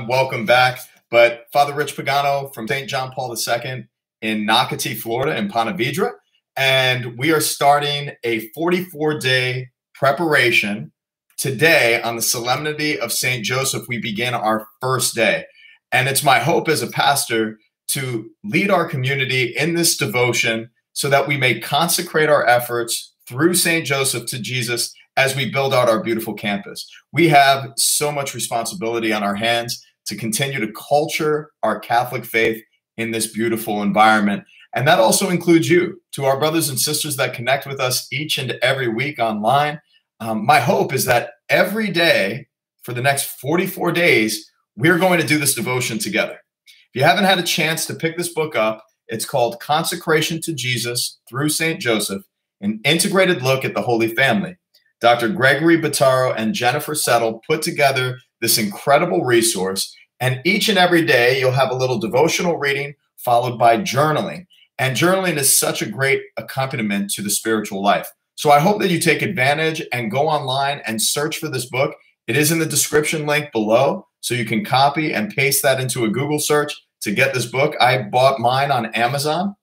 welcome back. But Father Rich Pagano from St. John Paul II in Nocatee, Florida, in Ponte Vedra. And we are starting a 44 day preparation today on the Solemnity of St. Joseph. We begin our first day. And it's my hope as a pastor to lead our community in this devotion so that we may consecrate our efforts through St. Joseph to Jesus as we build out our beautiful campus. We have so much responsibility on our hands to continue to culture our Catholic faith in this beautiful environment. And that also includes you, to our brothers and sisters that connect with us each and every week online. Um, my hope is that every day for the next 44 days, we're going to do this devotion together. If you haven't had a chance to pick this book up, it's called Consecration to Jesus through St. Joseph, an integrated look at the Holy Family. Dr. Gregory Bottaro and Jennifer Settle put together this incredible resource. And each and every day, you'll have a little devotional reading followed by journaling. And journaling is such a great accompaniment to the spiritual life. So I hope that you take advantage and go online and search for this book. It is in the description link below. So you can copy and paste that into a Google search to get this book. I bought mine on Amazon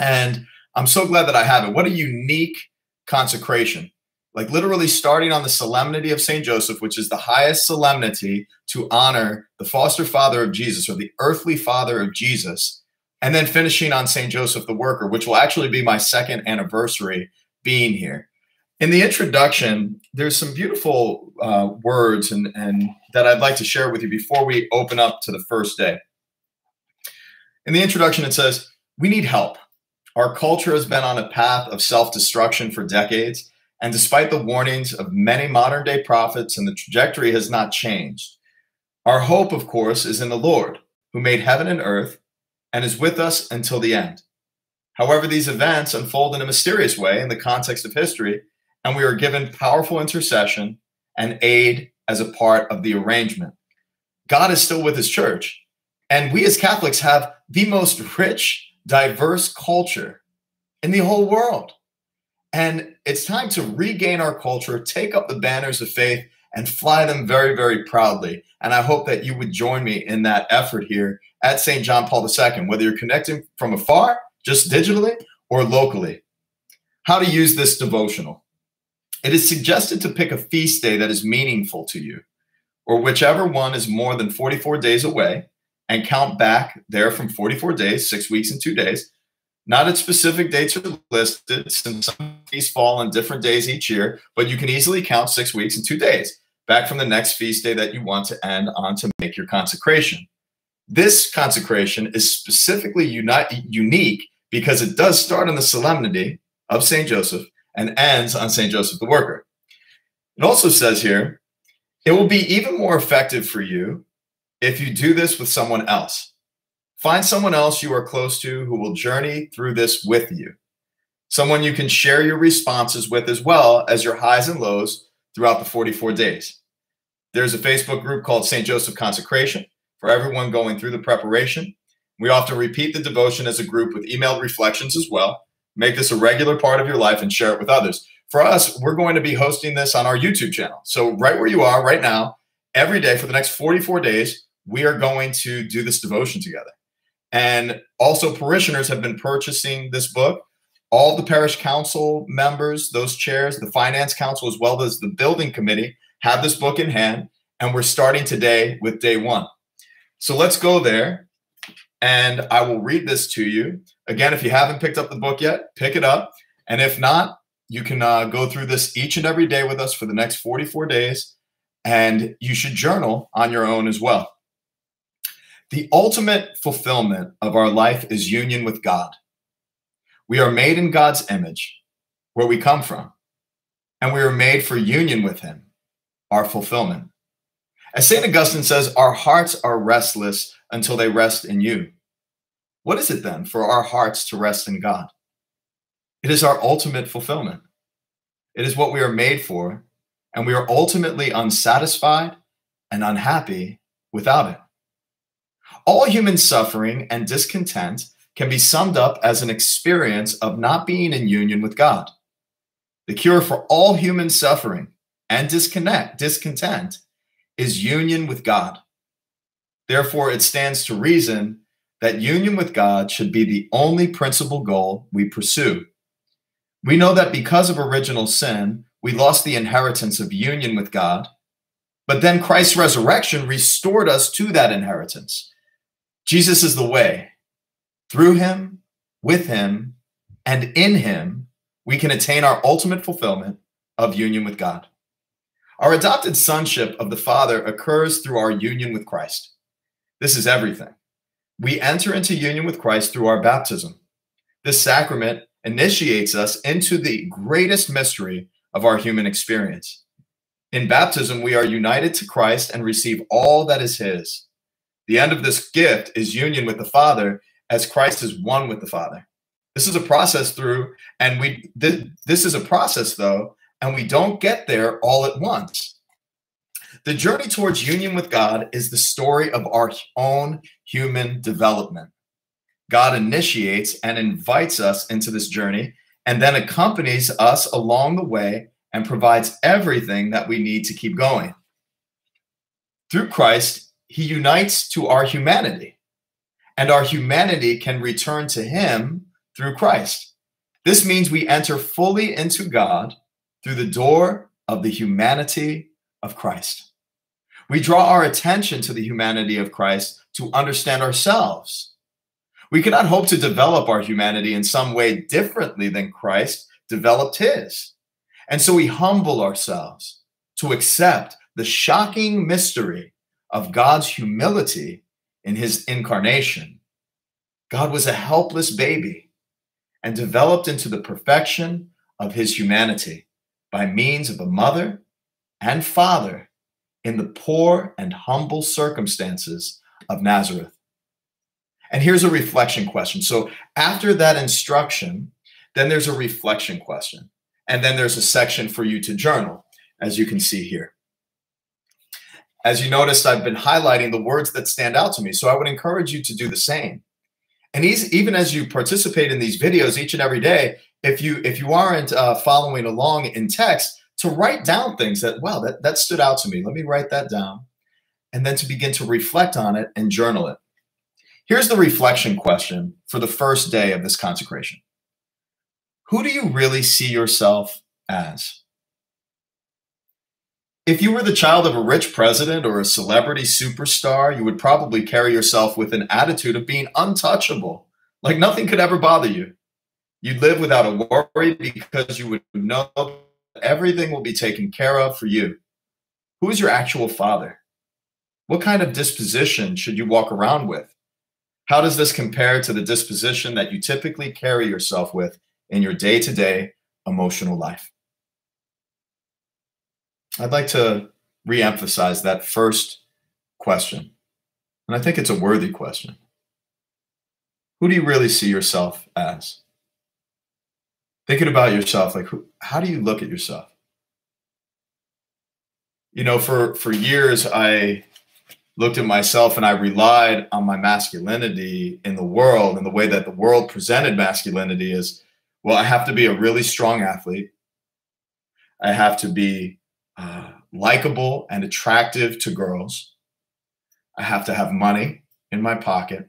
and I'm so glad that I have it. What a unique consecration like literally starting on the solemnity of St. Joseph, which is the highest solemnity to honor the foster father of Jesus or the earthly father of Jesus, and then finishing on St. Joseph the Worker, which will actually be my second anniversary being here. In the introduction, there's some beautiful uh, words and, and that I'd like to share with you before we open up to the first day. In the introduction, it says, We need help. Our culture has been on a path of self destruction for decades and despite the warnings of many modern day prophets, and the trajectory has not changed. Our hope, of course, is in the Lord, who made heaven and earth and is with us until the end. However, these events unfold in a mysterious way in the context of history, and we are given powerful intercession and aid as a part of the arrangement. God is still with his church, and we as Catholics have the most rich, diverse culture in the whole world. And it's time to regain our culture, take up the banners of faith, and fly them very, very proudly. And I hope that you would join me in that effort here at St. John Paul II, whether you're connecting from afar, just digitally, or locally. How to use this devotional. It is suggested to pick a feast day that is meaningful to you, or whichever one is more than 44 days away, and count back there from 44 days, six weeks and two days, not at specific dates are listed since some feasts fall on different days each year, but you can easily count six weeks and two days back from the next feast day that you want to end on to make your consecration. This consecration is specifically uni- unique because it does start on the solemnity of St. Joseph and ends on St. Joseph the Worker. It also says here, it will be even more effective for you if you do this with someone else. Find someone else you are close to who will journey through this with you. Someone you can share your responses with as well as your highs and lows throughout the 44 days. There's a Facebook group called St. Joseph Consecration for everyone going through the preparation. We often repeat the devotion as a group with emailed reflections as well. Make this a regular part of your life and share it with others. For us, we're going to be hosting this on our YouTube channel. So, right where you are right now, every day for the next 44 days, we are going to do this devotion together. And also, parishioners have been purchasing this book. All the parish council members, those chairs, the finance council, as well as the building committee, have this book in hand. And we're starting today with day one. So let's go there. And I will read this to you. Again, if you haven't picked up the book yet, pick it up. And if not, you can uh, go through this each and every day with us for the next 44 days. And you should journal on your own as well. The ultimate fulfillment of our life is union with God. We are made in God's image, where we come from, and we are made for union with Him, our fulfillment. As St. Augustine says, our hearts are restless until they rest in you. What is it then for our hearts to rest in God? It is our ultimate fulfillment. It is what we are made for, and we are ultimately unsatisfied and unhappy without it. All human suffering and discontent can be summed up as an experience of not being in union with God. The cure for all human suffering and disconnect, discontent is union with God. Therefore, it stands to reason that union with God should be the only principal goal we pursue. We know that because of original sin, we lost the inheritance of union with God, but then Christ's resurrection restored us to that inheritance. Jesus is the way. Through him, with him, and in him, we can attain our ultimate fulfillment of union with God. Our adopted sonship of the Father occurs through our union with Christ. This is everything. We enter into union with Christ through our baptism. This sacrament initiates us into the greatest mystery of our human experience. In baptism, we are united to Christ and receive all that is His. The end of this gift is union with the Father as Christ is one with the Father. This is a process through, and we th- this is a process though, and we don't get there all at once. The journey towards union with God is the story of our own human development. God initiates and invites us into this journey and then accompanies us along the way and provides everything that we need to keep going. Through Christ, he unites to our humanity, and our humanity can return to him through Christ. This means we enter fully into God through the door of the humanity of Christ. We draw our attention to the humanity of Christ to understand ourselves. We cannot hope to develop our humanity in some way differently than Christ developed his. And so we humble ourselves to accept the shocking mystery of God's humility in his incarnation. God was a helpless baby and developed into the perfection of his humanity by means of a mother and father in the poor and humble circumstances of Nazareth. And here's a reflection question. So, after that instruction, then there's a reflection question. And then there's a section for you to journal, as you can see here. As you noticed, I've been highlighting the words that stand out to me. So, I would encourage you to do the same. And even as you participate in these videos each and every day, if you if you aren't uh, following along in text, to write down things that wow that that stood out to me. Let me write that down, and then to begin to reflect on it and journal it. Here's the reflection question for the first day of this consecration. Who do you really see yourself as? If you were the child of a rich president or a celebrity superstar, you would probably carry yourself with an attitude of being untouchable, like nothing could ever bother you. You'd live without a worry because you would know everything will be taken care of for you. Who is your actual father? What kind of disposition should you walk around with? How does this compare to the disposition that you typically carry yourself with in your day to day emotional life? I'd like to reemphasize that first question. And I think it's a worthy question. Who do you really see yourself as? thinking about yourself like who, how do you look at yourself you know for for years i looked at myself and i relied on my masculinity in the world and the way that the world presented masculinity is well i have to be a really strong athlete i have to be uh, likable and attractive to girls. I have to have money in my pocket.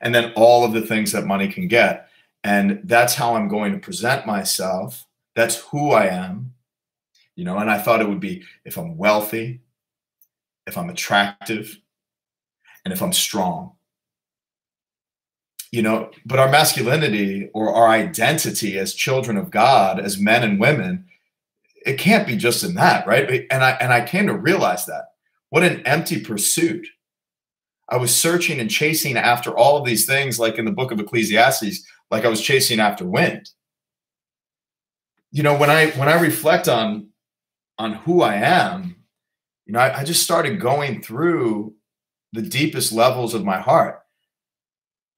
And then all of the things that money can get. And that's how i'm going to present myself. That's who i am. You know and i thought it would be if i'm wealthy if i'm attractive and if i'm strong. You know but our masculinity or our identity as children of god as men and women it can't be just in that right and i and i came to realize that what an empty pursuit i was searching and chasing after all of these things like in the book of ecclesiastes like I was chasing after wind. You know, when I when I reflect on on who I am, you know, I, I just started going through the deepest levels of my heart.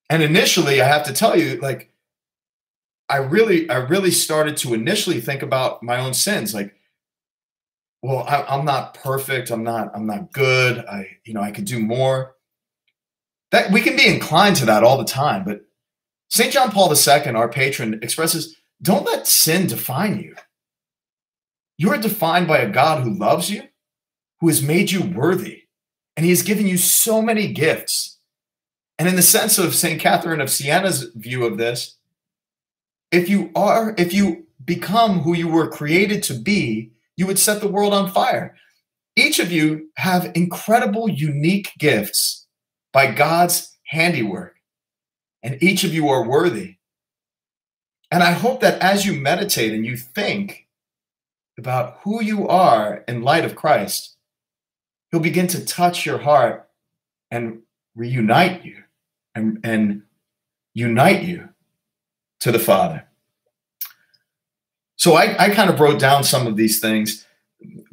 And initially, I have to tell you, like, I really, I really started to initially think about my own sins. Like, well, I, am not perfect. I'm not, I'm not good. I, you know, I could do more. That we can be inclined to that all the time, but St. John Paul II, our patron, expresses don't let sin define you. You are defined by a God who loves you, who has made you worthy, And he has given you so many gifts. And in the sense of St. Catherine of Siena's view of this, if you are, if you become who you were created to be, you would set the world on fire. Each of you have incredible, unique gifts by God's handiwork, and each of you are worthy. And I hope that as you meditate and you think about who you are in light of Christ, He'll begin to touch your heart and reunite you and, and unite you to the Father. So I, I kind of wrote down some of these things.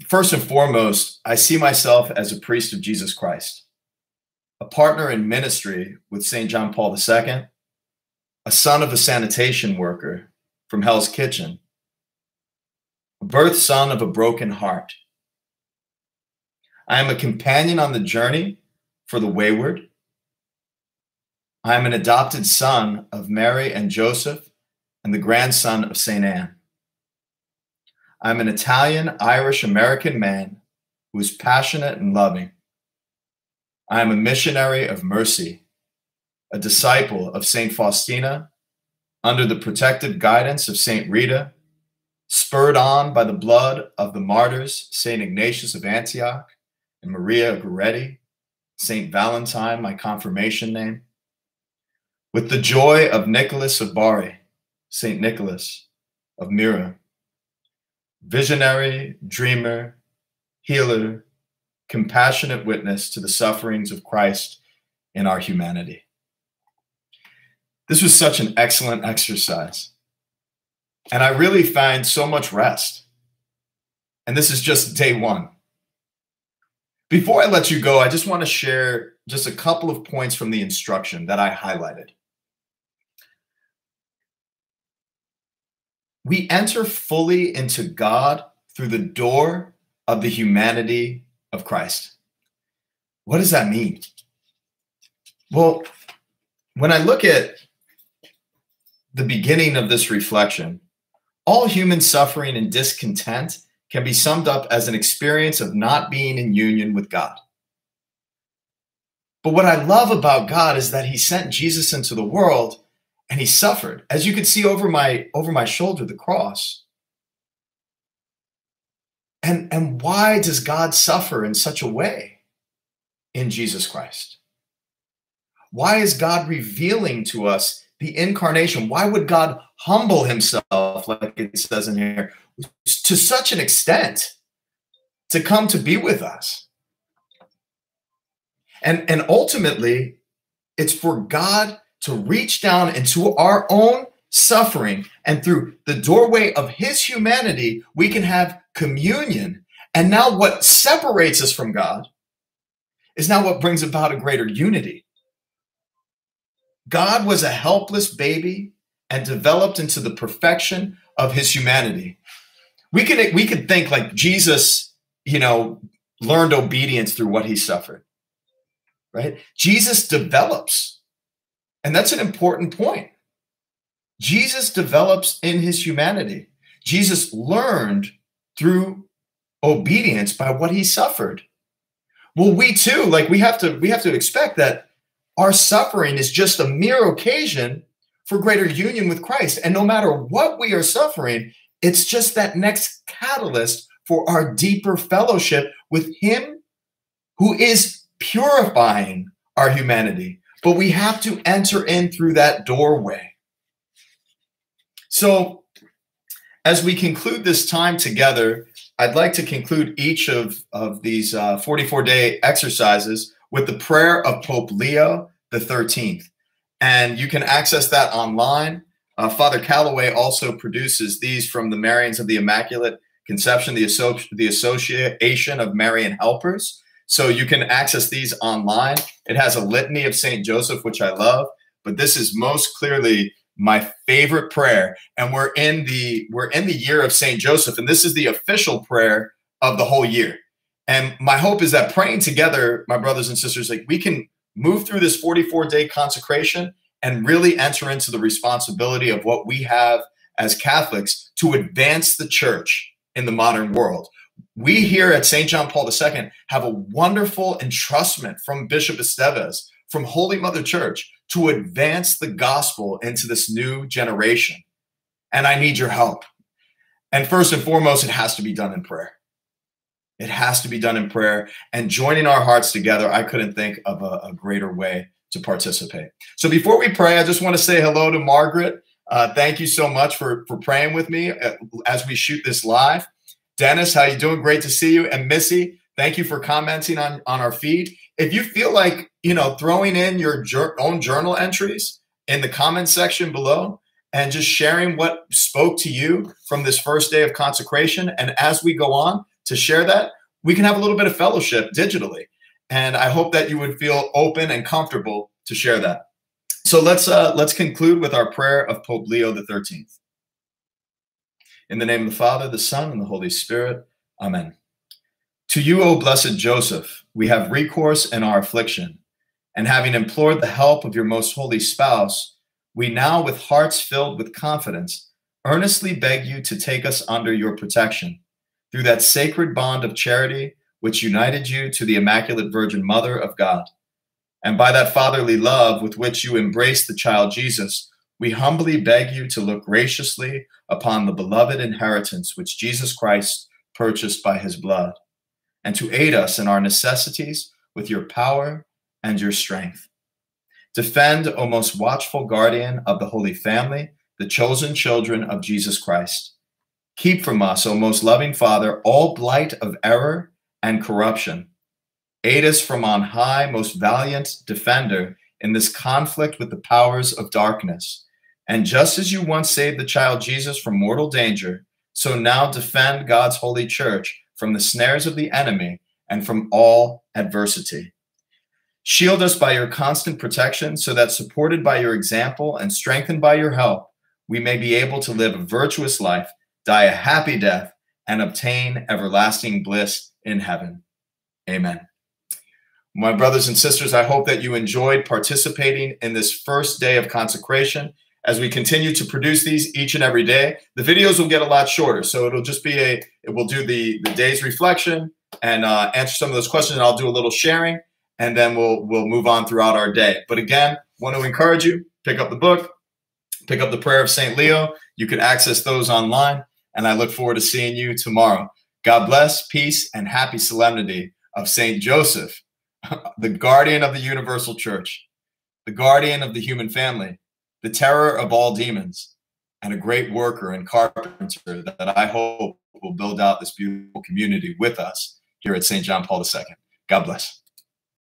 First and foremost, I see myself as a priest of Jesus Christ, a partner in ministry with St. John Paul II, a son of a sanitation worker from Hell's Kitchen, a birth son of a broken heart, I am a companion on the journey for the wayward. I am an adopted son of Mary and Joseph and the grandson of St. Anne. I am an Italian, Irish, American man who is passionate and loving. I am a missionary of mercy, a disciple of St. Faustina, under the protective guidance of St. Rita, spurred on by the blood of the martyrs, St. Ignatius of Antioch, and Maria Goretti, St. Valentine, my confirmation name. With the joy of Nicholas of Bari, St. Nicholas of Myra, visionary, dreamer, healer, compassionate witness to the sufferings of Christ in our humanity. This was such an excellent exercise. And I really find so much rest. And this is just day one. Before I let you go, I just want to share just a couple of points from the instruction that I highlighted. We enter fully into God through the door of the humanity of Christ. What does that mean? Well, when I look at the beginning of this reflection, all human suffering and discontent can be summed up as an experience of not being in union with God. But what I love about God is that he sent Jesus into the world and he suffered. As you can see over my over my shoulder the cross. And and why does God suffer in such a way in Jesus Christ? Why is God revealing to us the incarnation? Why would God humble himself like it says in here? to such an extent to come to be with us. And, and ultimately, it's for God to reach down into our own suffering, and through the doorway of his humanity, we can have communion. And now, what separates us from God is now what brings about a greater unity. God was a helpless baby and developed into the perfection of his humanity we can we could think like Jesus, you know, learned obedience through what he suffered. Right? Jesus develops. And that's an important point. Jesus develops in his humanity. Jesus learned through obedience by what he suffered. Well, we too, like we have to we have to expect that our suffering is just a mere occasion for greater union with Christ. And no matter what we are suffering, it's just that next catalyst for our deeper fellowship with Him who is purifying our humanity. But we have to enter in through that doorway. So, as we conclude this time together, I'd like to conclude each of, of these 44 uh, day exercises with the prayer of Pope Leo the 13th. And you can access that online uh, Father Calloway also produces these from the Marians of the Immaculate Conception, the, Associ- the Association of Marian Helpers. So you can access these online. It has a litany of St. Joseph, which I love, but this is most clearly my favorite prayer. And we're in the we're in the year of St. Joseph, and this is the official prayer of the whole year. And my hope is that praying together, my brothers and sisters, like we can move through this 44 day consecration and really enter into the responsibility of what we have as Catholics to advance the church in the modern world. We here at St. John Paul II have a wonderful entrustment from Bishop Estevez, from Holy Mother Church, to advance the gospel into this new generation. And I need your help. And first and foremost, it has to be done in prayer. It has to be done in prayer and joining our hearts together. I couldn't think of a, a greater way to participate. So before we pray, I just want to say hello to Margaret. Uh, thank you so much for for praying with me uh, as we shoot this live. Dennis, how you doing? Great to see you. And Missy, thank you for commenting on on our feed. If you feel like you know throwing in your own journal entries in the comment section below and just sharing what spoke to you from this first day of consecration, and as we go on, to share that, we can have a little bit of fellowship digitally. And I hope that you would feel open and comfortable to share that. So let's uh, let's conclude with our prayer of Pope Leo the Thirteenth. In the name of the Father, the Son, and the Holy Spirit. Amen. To you, O blessed Joseph, we have recourse in our affliction, and having implored the help of your most holy spouse, we now, with hearts filled with confidence, earnestly beg you to take us under your protection through that sacred bond of charity which united you to the Immaculate Virgin Mother of God. And by that fatherly love with which you embraced the child Jesus, we humbly beg you to look graciously upon the beloved inheritance which Jesus Christ purchased by his blood, and to aid us in our necessities with your power and your strength. Defend, O most watchful guardian of the Holy Family, the chosen children of Jesus Christ Keep from us, O most loving Father, all blight of error and corruption. Aid us from on high, most valiant defender, in this conflict with the powers of darkness. And just as you once saved the child Jesus from mortal danger, so now defend God's holy church from the snares of the enemy and from all adversity. Shield us by your constant protection so that, supported by your example and strengthened by your help, we may be able to live a virtuous life die a happy death, and obtain everlasting bliss in heaven. Amen. My brothers and sisters, I hope that you enjoyed participating in this first day of consecration. As we continue to produce these each and every day, the videos will get a lot shorter. So it'll just be a, it will do the, the day's reflection and uh, answer some of those questions. And I'll do a little sharing and then we'll, we'll move on throughout our day. But again, want to encourage you, pick up the book, pick up the prayer of St. Leo. You can access those online and I look forward to seeing you tomorrow. God bless, peace, and happy solemnity of Saint Joseph, the guardian of the universal church, the guardian of the human family, the terror of all demons, and a great worker and carpenter that I hope will build out this beautiful community with us here at St. John Paul II. God bless.